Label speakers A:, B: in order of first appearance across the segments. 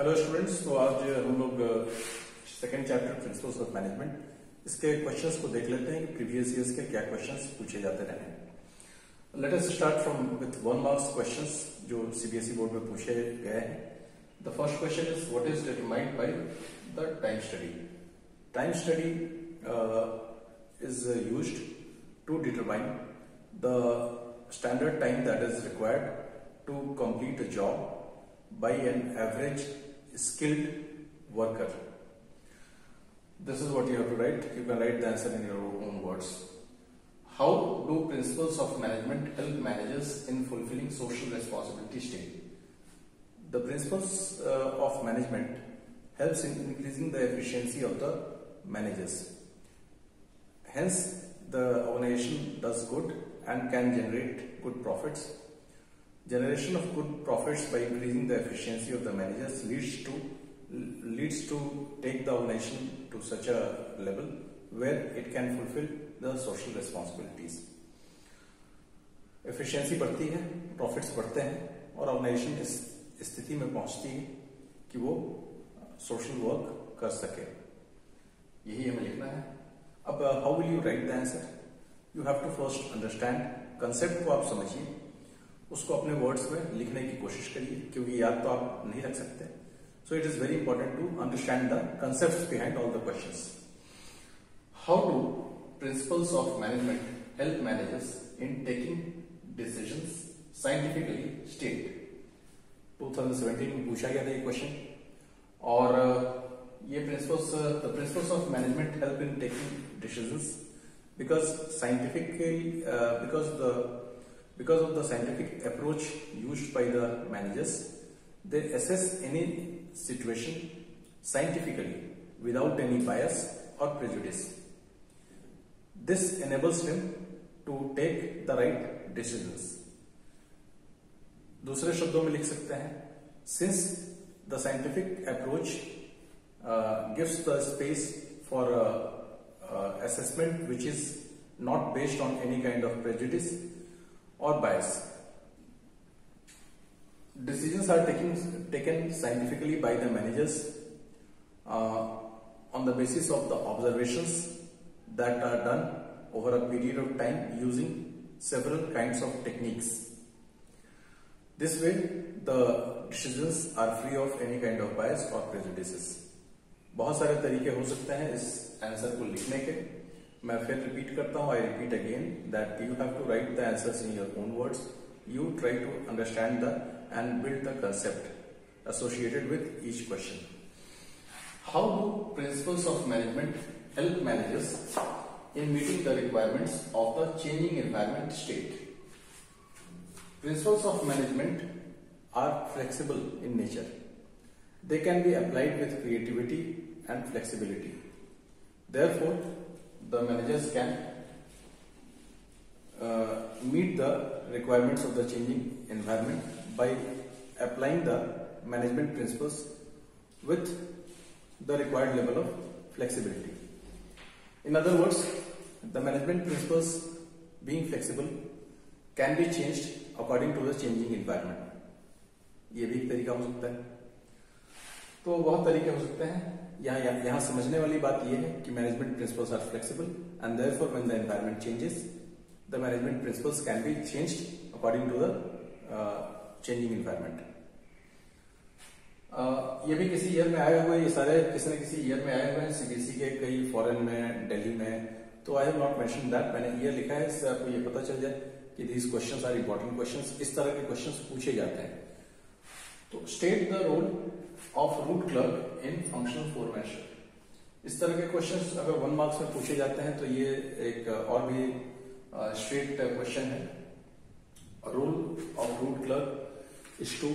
A: Hello students तो आज हम लोग second chapter principles of management इसके क्वेश्चंस को देख लेते हैं कि प्रीवियस ईयर्स के क्या क्वेश्चंस पूछे जाते रहे हैं। Let us start from with one marks questions जो सीबीएसई बोर्ड में पूछे गए हैं। The first question is what is determined by the time study time study is uh, to to the the standard time that is required to complete a job by an average skilled worker. This is what you have to write. You can write the answer in your own words. How do principles of management help managers in fulfilling social responsibility state? The principles uh, of management helps in increasing the efficiency of the managers. Hence, the organization does good and can generate good profits. Generation of good profits by increasing the efficiency of the managers leads to leads to take the organization to such a level where it can fulfill the social responsibilities. Efficiency बढ़ती है profits बढ़ते हैं और organisation इस स्थिति में पहुँचती है कि वो सोशल वर्क कर सके यही हमें लिखना है अब how will you write the answer you have to first understand concept को आप समझिए उसको अपने वर्ड्स में लिखने की कोशिश करिए क्योंकि याद तो आप नहीं रख सकते। So it is very important to understand the concept behind all the question how do principles of management help managers in taking decision scientifically state 2017 में पूछा गया था ये क्वेश्चन और ये principles the the principles of management help in taking because because scientifically uh, because the because of the scientific approach used by the managers they assess any situation scientifically without any bias or prejudice this enables him to take the right decisions दूसरे शब्दों में लिख सकते हैं since the scientific approach uh, gives the space for uh, uh, assessment which is not based on any kind of prejudice or bias. Decisions are taken, taken scientifically by the managers uh, on the basis of the observations that are done over a period of time using several kinds of techniques. This way, the decisions are free of any kind of bias or prejudices. बहुत सारे तरीके हो सकते हैं इस answer को लिखने के मैं फिर रिपीट करता हूं I repeat again that you have to write the answers in your own words you try to understand the and build the concept associated with each question how do principles of management help managers in meeting the requirements of the changing environment state. Principles of management are flexible in nature. They can be applied with creativity and flexibility. Therefore, the managers can uh, meet the requirements of the changing environment by applying the management principles with the required level of flexibility. In other words, the management principles being flexible can be changed according to the changing environment. ये भी एक तरीका हो सकता है तो बहुत तरीके हो सकते हैं यहाँ यहाँ यहाँ समझने वाली बात यह है कि management principles are flexible and therefore when the environment changes the management principles can be changed according to the changing environment ये भी किसी ईयर में आए हुए, ये सारे किसी न किसी ईयर में आए हुए हैं सीबीएसई के, कई फॉरेन में दिल्ली में तो I have not mention that मैंने ईयर लिखा है, इससे आपको ये पता चल जाए कि these questions are important questions इस तरह के क्वेश्चंस पूछे जाते हैं। तो state the role of route clerk in functional formation इस तरह के क्वेश्चंस अगर वन मार्क्स में पूछे जाते हैं तो ये एक और भी स्ट्रेट क्वेश्चन है role of route clerk is to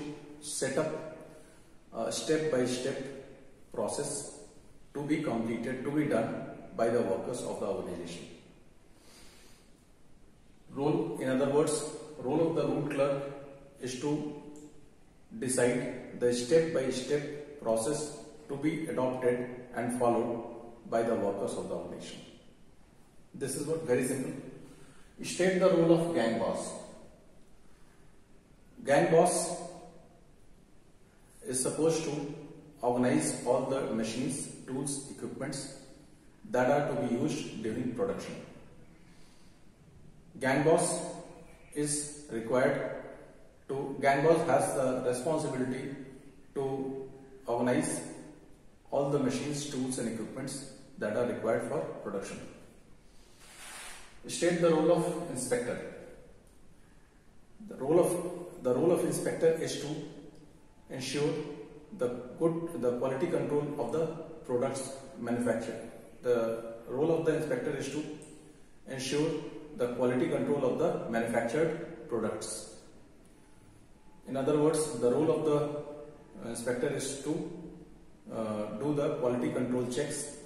A: set up step by step process to be completed to be done by the workers of the organization. Role, in other words, role of the root clerk is to decide the step-by-step process to be adopted and followed by the workers of the organization. This is what very simple. State the role of gang boss. Gang boss is supposed to organize all the machines, tools, equipments that are to be used during production. Gang boss is required to gang boss has the responsibility to organize all the machines, tools and equipments that are required for production. State the role of inspector. The role of the role of inspector is to ensure the good the quality control of the products manufactured. The role of the inspector is to ensure the quality control of the manufactured products. In other words, the role of the inspector is to uh, do the quality control checks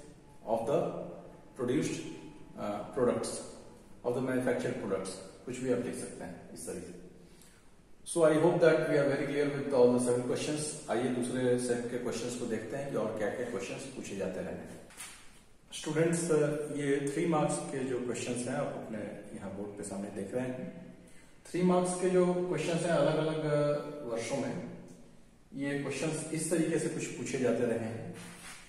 A: of the produced uh, products of the manufactured products कुछ भी आप लिख सकते हैं इस तरीके so I hope that we are very clear with all the seven questions आइए दूसरे सेट के क्वेश्चंस को देखते हैं कि और क्या क्या क्वेश्चंस पूछे जाते रहे स्टूडेंट्स ये थ्री मार्क्स के जो क्वेश्चंस हैं आप अपने यहाँ बोर्ड पे सामने देख रहे हैं थ्री मार्क्स के जो क्वेश्चंस हैं अलग अलग वर्षों में ये क्वेश्चंस इस तरीके से कुछ पूछे जाते रहे हैं।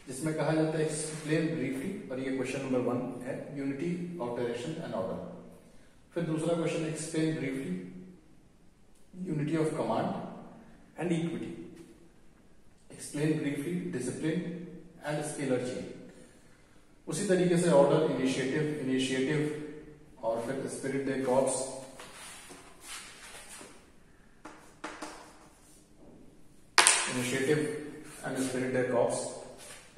A: जिसमें कहा जाता है एक्सप्लेन ब्रीफली और ये क्वेश्चन नंबर वन है unity of direction and order फिर दूसरा question explain briefly unity of command and equity explain briefly discipline and scalar chain उसी तरीके से ऑर्डर इनिशिएटिव इनिशिएटिव और फिर spirit de corps initiative and spirit deck of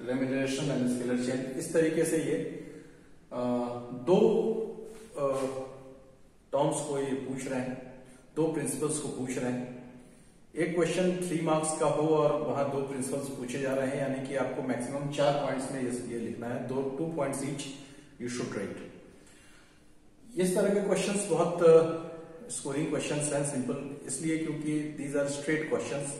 A: remuneration and scalar chain इस तरीके से ये आ, दो टर्म्स को ये पूछ रहे हैं दो प्रिंसिपल्स को पूछ रहे हैं। एक क्वेश्चन थ्री मार्क्स का हो और वहाँ दो प्रिंसिपल्स पूछे जा रहे हैं यानी कि आपको मैक्सिमम चार पॉइंट्स में ये लिखना है। दो two points each you should write इस तरह के क्वेश्चंस बहुत स्कोरिंग क्वेश्चंस हैं सिंपल इसलिए क्योंकि दीज आर स्ट्रेट क्वेश्चंस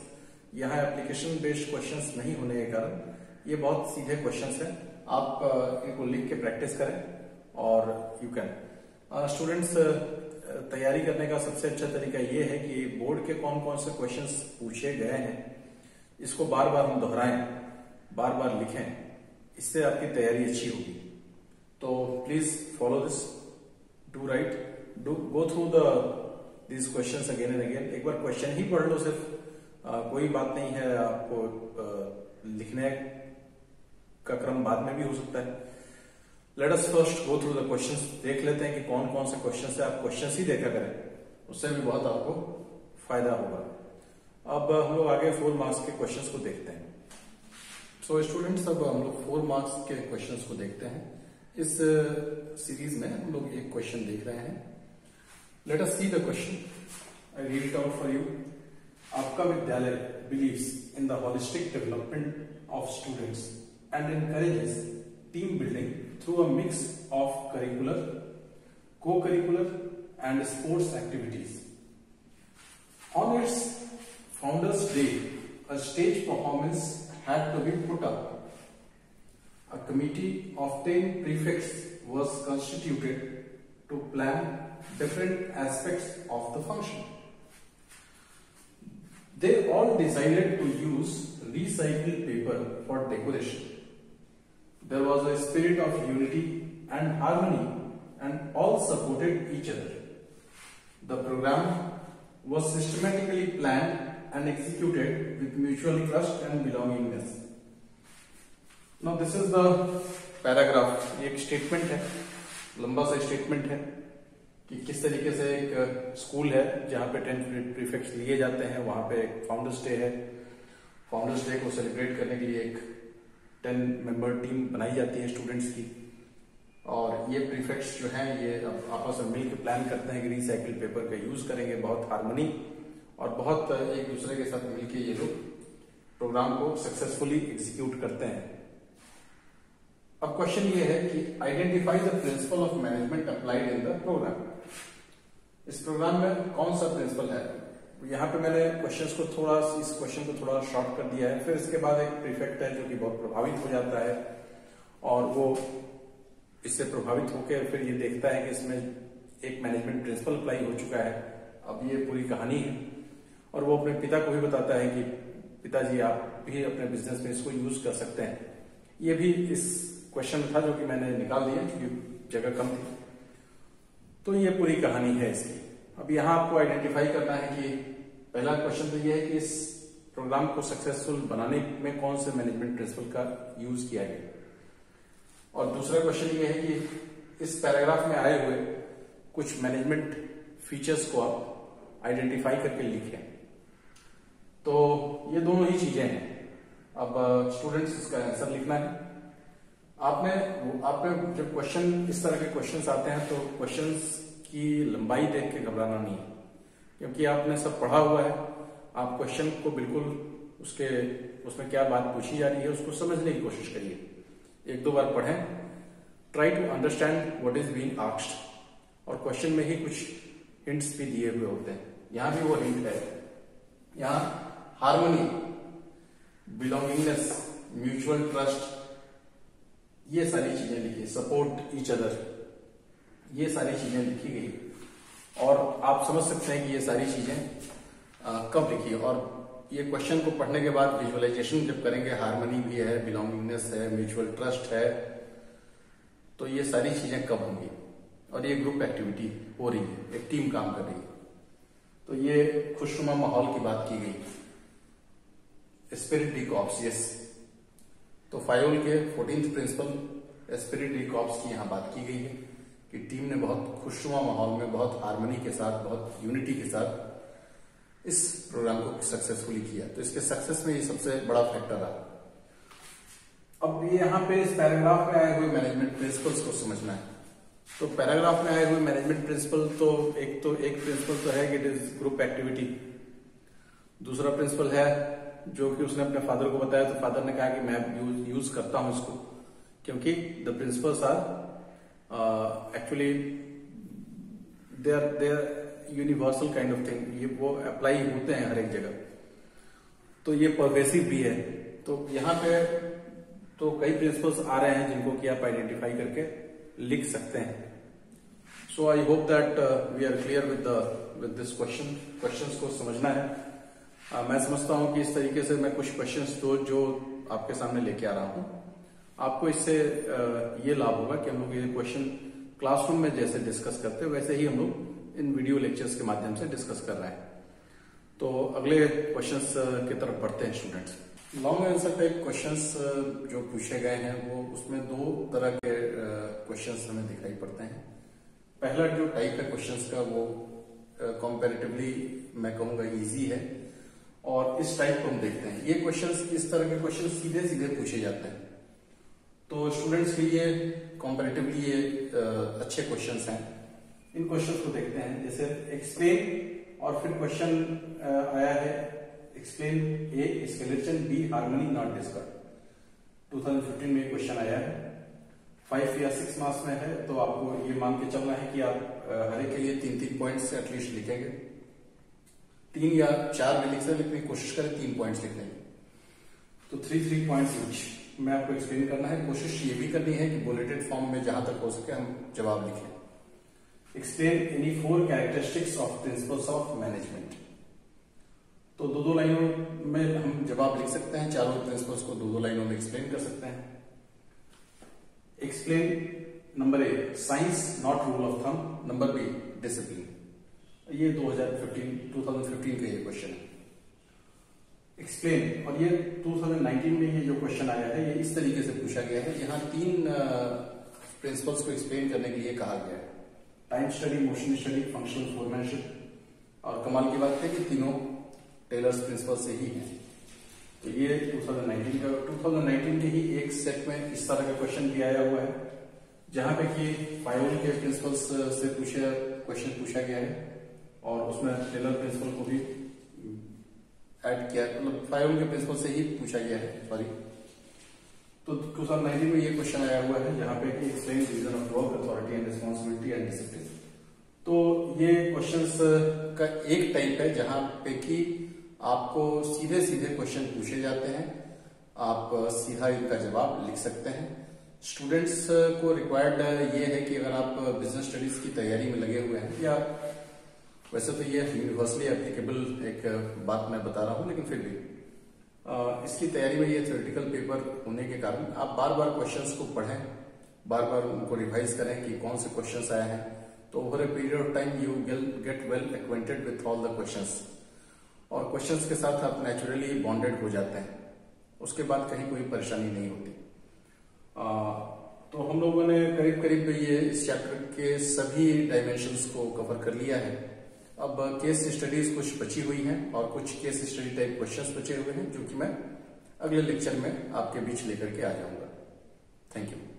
A: यहाँ एप्लीकेशन बेस्ड क्वेश्चंस नहीं होने के कारण ये बहुत सीधे क्वेश्चंस हैं। आप इनको लिख के प्रैक्टिस करें और यू कैन स्टूडेंट्स तैयारी करने का सबसे अच्छा तरीका ये है कि बोर्ड के कौन कौन से क्वेश्चंस पूछे गए हैं, इसको बार बार हम दोहराएँ, बार बार लिखें, इससे आपकी तैयारी अच्छी होगी। तो please follow this do write do go through the this questions again and again एक बार क्वेश्चन ही पढ़ लो सिर्फ़। आ, कोई बात नहीं है आपको आ, लिखने का क्रम बाद में भी हो सकता है। Let us first go through the questions देख लेते हैं कि कौन कौन से क्वेश्चन है। आप क्वेश्चंस ही देखा करें उससे भी बहुत आपको फ़ायदा होगा। अब हम लोग आगे फोर मार्क्स के क्वेश्चंस को देखते हैं। सो so, स्टूडेंट्स अब हम लोग फोर मार्क्स के क्वेश्चंस को देखते हैं। इस सीरीज़ में हम लोग एक क्वेश्चन देख रहे हैं। Let us see the question I read it out for you आपका विद्यालय believes in the holistic development of students and encourages team building through a mix of curricular, co-curricular and sports activities. On its Founders Day, a stage performance had to be put up. A committee of 10 prefects was constituted to plan different aspects of the function. They all decided to use recycled paper for decoration. There was a spirit of unity and harmony and all supported each other. The program was systematically planned and executed with mutual trust and belongingness. Now this is the paragraph. ये एक statement है लंबा सा statement है कि किस तरीके से एक स्कूल है जहाँ पे टेन प्रीफेक्ट्स लिए जाते हैं, वहाँ पे एक फाउंडर्स डे है। फाउंडर्स डे को सेलिब्रेट करने के लिए एक टेन मेंबर टीम बनाई जाती है स्टूडेंट्स की। और ये प्रीफेक्ट्स जो हैं, ये आपस में मिलकर प्लान करते हैं कि रिसाइकिल पेपर का यूज़ करेंगे, बहुत हारमोनी और बहुत एक दूसरे के साथ मिलकर ये लोग प्रोग्राम को सक्सेसफुली एग्जीक्यूट करते हैं। अब क्वेश्चन ये है कि identify the principle of management applied in the programme. इस प्रोग्राम में कौन सा प्रिंसिपल है? यहाँ पे मैंने क्वेश्चंस को थोड़ा, इस क्वेश्चन को थोड़ा शॉर्ट कर दिया है। फिर इसके बाद एक प्रीफेक्ट है जो कि बहुत प्रभावित हो जाता है और वो इससे प्रभावित होकर फिर ये देखता है कि इसमें एक मैनेजमेंट प्रिंसिपल अप्लाई हो चुका है। अब ये पूरी कहानी है। और वो अपने पिता को भी बताता है कि पिताजी, आप भी अपने बिज़नेस में इसको यूज़ कर सकते हैं। ये भी इस क्वेश्चन था जो कि मैंने निकाल दिया, क्योंकि जगह कम थी। तो ये पूरी कहानी है इसकी। अब यहाँ आपको आइडेंटिफाई करना है कि पहला क्वेश्चन तो यह है कि इस प्रोग्राम को सक्सेसफुल बनाने में कौन से मैनेजमेंट प्रिंसिपल का यूज़ किया गया? और दूसरा क्वेश्चन यह है कि इस पैराग्राफ में आए हुए कुछ मैनेजमेंट फीचर्स को आप आइडेंटिफाई करके लिखें। तो ये दोनों ही चीज़ें हैं। अब स्टूडेंट्स इसका आंसर लिखना है। आपने आप जब क्वेश्चन इस तरह के क्वेश्चंस आते हैं तो क्वेश्चंस की लंबाई देख के घबराना नहीं है। क्योंकि आपने सब पढ़ा हुआ है, आप क्वेश्चन को बिल्कुल उसके, उसमें क्या बात पूछी जा रही है, उसको समझने की कोशिश करिए। एक दो बार पढ़ें। Try to understand what is being asked और क्वेश्चन में ही कुछ हिंट्स भी दिए हुए होते हैं। यहाँ भी वो हिंट है। यहाँ हारमोनी बिलोंगिंगनेस म्यूचुअल ट्रस्ट ये सारी चीज़ें लिखी सपोर्ट इच अदर ये सारी चीज़ें लिखी गई। और आप समझ सकते हैं कि ये सारी चीज़ें कब लिखी। और ये क्वेश्चन को पढ़ने के बाद विजुअलाइजेशन जब करेंगे हारमोनी भी है बिलोंगिंगनेस है म्यूचुअल ट्रस्ट है तो ये सारी चीज़ें कब होंगी? और ये ग्रुप एक्टिविटी हो रही है, एक टीम काम कर रही है। तो ये खुशनुमा माहौल की बात की गई। स्पिरिट डी कॉप्स यस तो फायोल के fourteenth principle spirit de corps की यहाँ बात की गई है। कि टीम ने बहुत खुशनुमा माहौल में बहुत हारमोनी के साथ बहुत यूनिटी के साथ इस प्रोग्राम को सक्सेसफुली किया। तो इसके सक्सेस में ये सबसे बड़ा फैक्टर रहा। अब यहाँ पे इस पैराग्राफ में आए हुए मैनेजमेंट प्रिंसिपल्स को समझना है। तो पैराग्राफ में आए हुए मैनेजमेंट प्रिंसिपल तो एक तो एक प्रिंसिपल तो है कि इट इज़ ग्रुप एक्टिविटी दूसरा प्रिंसिपल है जो कि उसने अपने फादर को बताया तो फादर ने कहा कि मैं यूज़, यूज़ करता हूँ इसको क्योंकि the principles are actually they are they universal kind of thing ये वो अप्लाई होते हैं हर एक जगह। तो ये परवेसिव भी है। तो यहाँ पे तो कई प्रिंसिपल्स आ रहे हैं जिनको कि आप आइडेंटिफाई करके लिख सकते हैं। So I hope that we are clear with with this question questions को समझना है। Uh, मैं समझता हूँ कि इस तरीके से मैं कुछ क्वेश्चंस तो जो आपके सामने लेके आ रहा हूँ। आपको इससे ये लाभ होगा कि हम लोग ये क्वेश्चन क्लासरूम में जैसे डिस्कस करते हैं वैसे ही हम लोग इन वीडियो लेक्चर्स के माध्यम से डिस्कस कर रहे हैं। तो अगले क्वेश्चंस uh, की तरफ़ बढ़ते हैं students long answer type questions जो पूछे गए हैं वो उसमें दो तरह के क्वेश्चंस हमें दिखाई पड़ते हैं। पहला जो टाइप है क्वेश्चंस का वो कंपैरेटिवली मैं कहूँगा इजी है। और इस टाइप को हम देखते हैं। ये क्वेश्चंस इस तरह के क्वेश्चन सीधे सीधे पूछे जाते हैं। तो स्टूडेंट्स के लिए कंपैरेटिवली ये अच्छे क्वेश्चन हैं। इन क्वेश्चन को देखते हैं। जैसे एक्सप्लेन और फिर क्वेश्चन आया है। Explain a skeleton b harmony not discord 2015 में क्वेश्चन आया है। फाइव या सिक्स मार्क्स में है तो आपको ये मान के चलना है कि आप हर एक के लिए तीन तीन पॉइंट्स एटलीस्ट लिखेंगे। तीन या चार में लिख सकते लेकिन कोशिश करें तीन पॉइंट्स लिखने की। तो थ्री थ्री पॉइंट्स ईच में आपको एक्सप्लेन करना है, कोशिश ये भी करनी है कि बुलेटेड फॉर्म में जहाँ तक हो सके हम जवाब लिखें। Explain any four characteristics of principles of management तो दो दो लाइनों में हम जवाब लिख सकते हैं, चारों प्रिंसिपल्स को दो दो लाइनों में एक्सप्लेन कर सकते हैं। Explain number a science not rule of thumb number b discipline ये 2015 2015 का ये क्वेश्चन है। एक्सप्लेन और ये 2019 में ये जो क्वेश्चन आया है, ये इस तरीके से पूछा गया है, यहाँ तीन प्रिंसिपल्स को एक्सप्लेन करने के लिए कहा गया है। Time study motion study functional formation और कमाल की बात है कि तीनों टेलर्स प्रिंसिपल से ही है। तो ये 2019 का 2019 के ही एक सेट में इस तरह का क्वेश्चन भी आया हुआ है, जहाँ पे कि फाइवल के प्रिंसिपल्स से पूछे क्वेश्चन पूछा गया है और उसमें टेलर प्रिंसिपल को भी ऐड किया मतलब फाइवल के प्रिंसिपल से ही पूछा गया है सॉरी तो 2019 में ये क्वेश्चन आया हुआ है जहाँ पे कि explain division of work authority and responsibility and discipline तो ये क्वेश्चंस का एक टाइप है जहाँ पे कि आपको सीधे सीधे क्वेश्चन पूछे जाते हैं। आप सीधा इनका जवाब लिख सकते हैं। स्टूडेंट्स को रिक्वायर्ड ये है कि अगर आप बिज़नेस स्टडीज़ की तैयारी में लगे हुए हैं या वैसे तो ये यूनिवर्सली एप्लीकेबल एक बात मैं बता रहा हूँ लेकिन फिर भी। आ, इसकी तैयारी में ये थ्योरेटिकल पेपर होने के कारण आप बार बार क्वेश्चंस को पढ़ें बार बार उनको रिवाइज करें कि कौन से क्वेश्चंस आए हैं। तो over a period of time you get well acquainted with all the questions और क्वेश्चन के साथ आप नेचुरली बॉन्डेड हो जाते हैं। उसके बाद कहीं कोई परेशानी नहीं होती। आ, तो हम लोगों ने करीब करीब ये इस चैप्टर के सभी डायमेंशंस को कवर कर लिया है। अब केस स्टडीज़ कुछ बची हुई हैं और कुछ केस स्टडी टाइप क्वेश्चंस बचे हुए हैं, जो कि मैं अगले लेक्चर में आपके बीच लेकर के आ जाऊँगा। Thank you